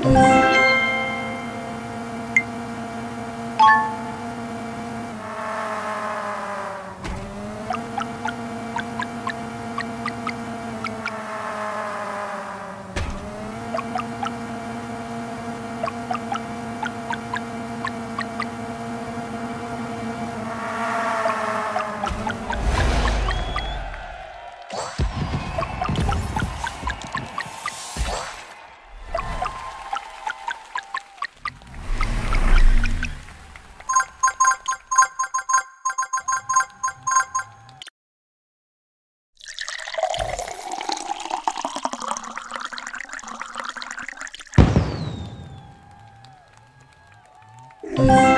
Música What?